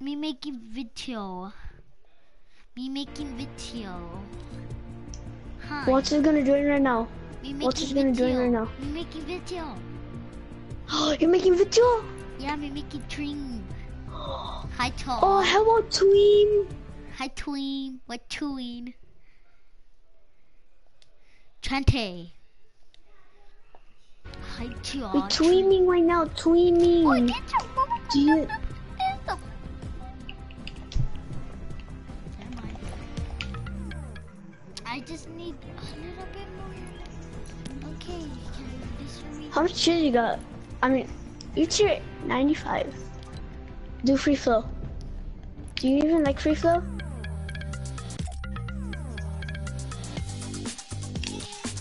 Me making video. Me making video. Hi. What's is gonna join right now? What's just gonna join right now? Me making video. Oh, you're making video? Yeah, me making dream. Hi, Tom. Oh, how about Tween? Hi, Tween. What Tween? Trente. Hi, We're George. tweaming right now, Oh, tweaming. your mama. Do you- How much cheers you got? I mean, you cheer 95. Do free flow. Do you even like free flow?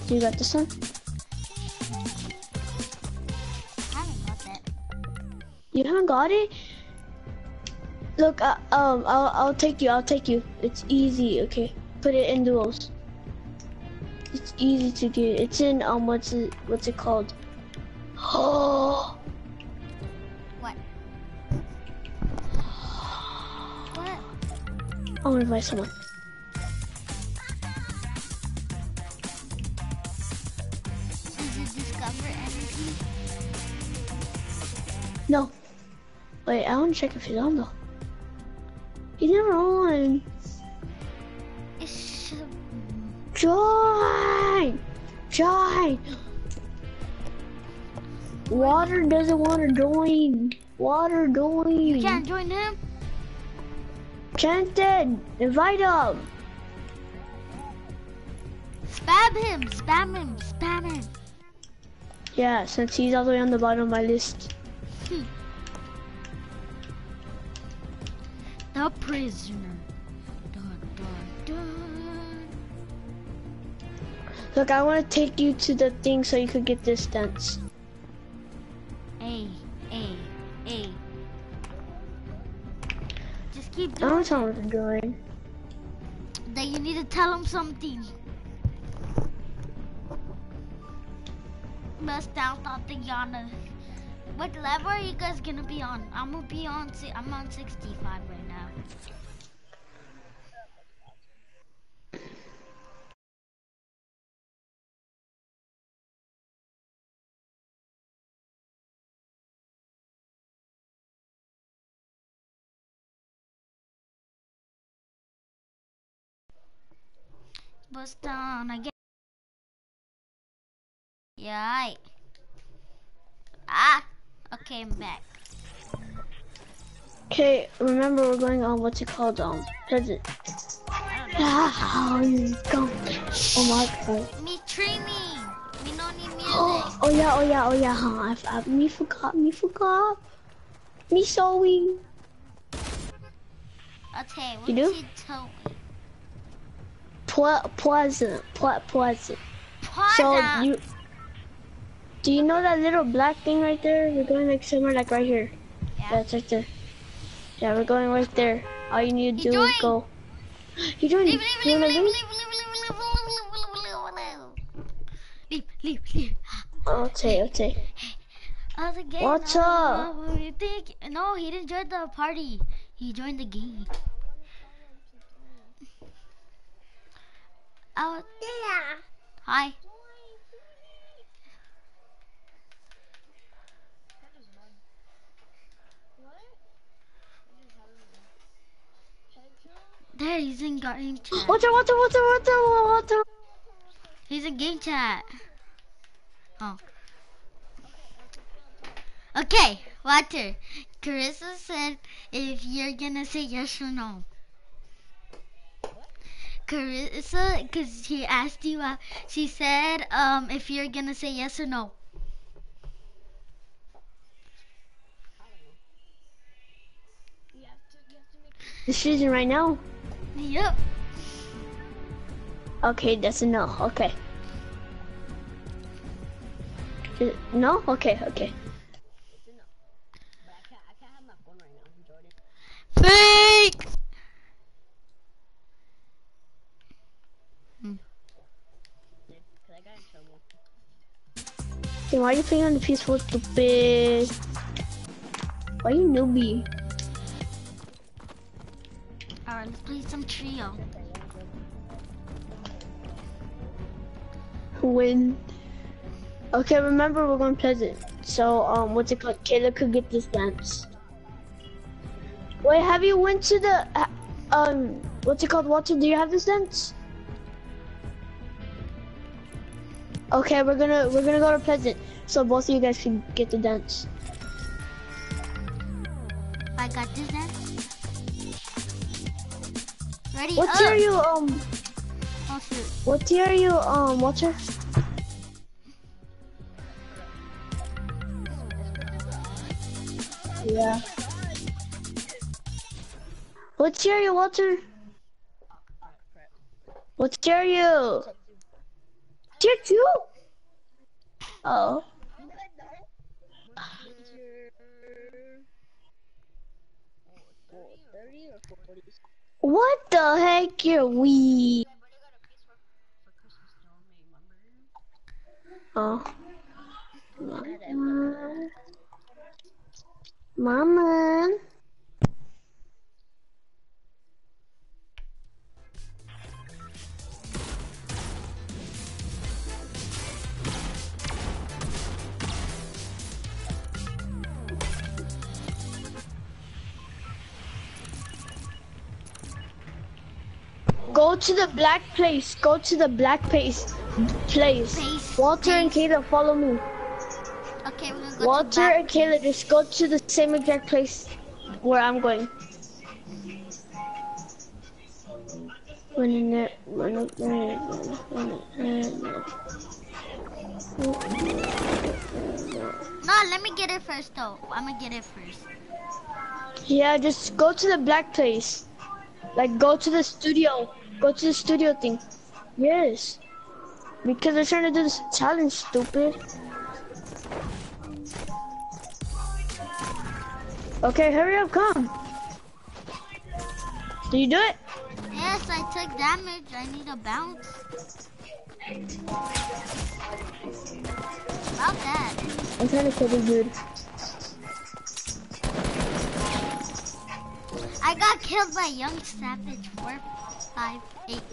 You got this one? I haven't got that. You haven't got it? Look, uh, um, I'll, I'll take you, I'll take you. It's easy, okay? Put it in duels. It's easy to get. It's in, um, what's it, what's it called? I want to buy someone. Is it Discover Energy? No. Wait, I want to check if he's on though. He's never on. It's Join! Join! Water doesn't want to join. Water join. you can't join him. Chanted, invite him. Spam him. Spam him. Spam him. Yeah, since he's all the way on the bottom of my list. Hmm. The prisoner. Dun, dun, dun. Look, I want to take you to the thing so you could get this dance. Hey, hey, hey. Keep I doing don't tell him to join. that. You need to tell him something. Bust down Yana. What level are you guys gonna be on? I'm gonna be on. I'm on 65 right now. Bust down again. Aight. Ah. Okay, I'm back. Okay, remember we're going on what's it called, um, present. Ah, go. Oh my god. Me streaming. Me no need music. Oh, oh yeah, oh yeah, oh yeah, huh? I, I, me forgot, me forgot. Me sorry. Okay, what You you do? she told me? Po- poison, po- poison. So you, do you know that little black thing right there? We're going like somewhere like right here. Yeah. That's right there. Yeah, we're going right there. All you need to do is go. You joined. Leave, leave, leave, leave, leave? leave, leave, leave, leave, leave, leave, leave, leave, leave. Oh, okay, okay. I was again. What's up? know what you. No, he didn't join the party. He joined the game. Oh, I was, hi. There, he's in game chat. Watch out, watch out, watch out, watch out, watch out. He's in game chat. Oh. Okay, Walter. Carissa said if you're gonna say yes or no. Carissa, because he asked you, uh, she said um, if you're gonna say yes or no. Season right now. Yep. Okay, that's a no. Okay. No? Okay, okay. Fake! Then why are you playing on the PS4, stupid? Why you newbie? Cause I got in trouble. Why you playing on the PS4, stupid? Why you newbie? Why you playing on the PS4, stupid? Why you newbie? Why you playing on the PS4, stupid? Why you newbie? Why are you playing on the PS4, stupid? Why? Why you newbie? Alright, let's play some trio. Win. Okay, remember we're going Pleasant. So, um, what's it called? Kayla could get this dance. Wait, have you went to the, uh, um, what's it called, Walter? Do you have this dance? Okay, we're gonna we're gonna go to Pleasant, so both of you guys can get the dance. I got this then. Ready? What tier are you um? Oh shoot. What tier you um, Walter? Yeah. What tier you, Walter? What tier you? Tier two? Oh. What the heck? You're we? Oh. Mama. Mama. Go to the black place. Go to the black place. Place. Place, Walter and place. Kayla, follow me. Okay, we're gonna go Walter and Kayla, just go to the same exact place where I'm going. Running it, running it, running it, running it, running it. No, let me get it first though. I'm gonna get it first. Yeah, just go to the black place. Like, go to the studio. Go to the studio thing. Yes. Because they're trying to do this challenge, stupid. Okay, hurry up, come. Do you do it? Yes, I took damage. I need a bounce. About that. I'm trying to kill this dude. I got killed by Young Savage 458.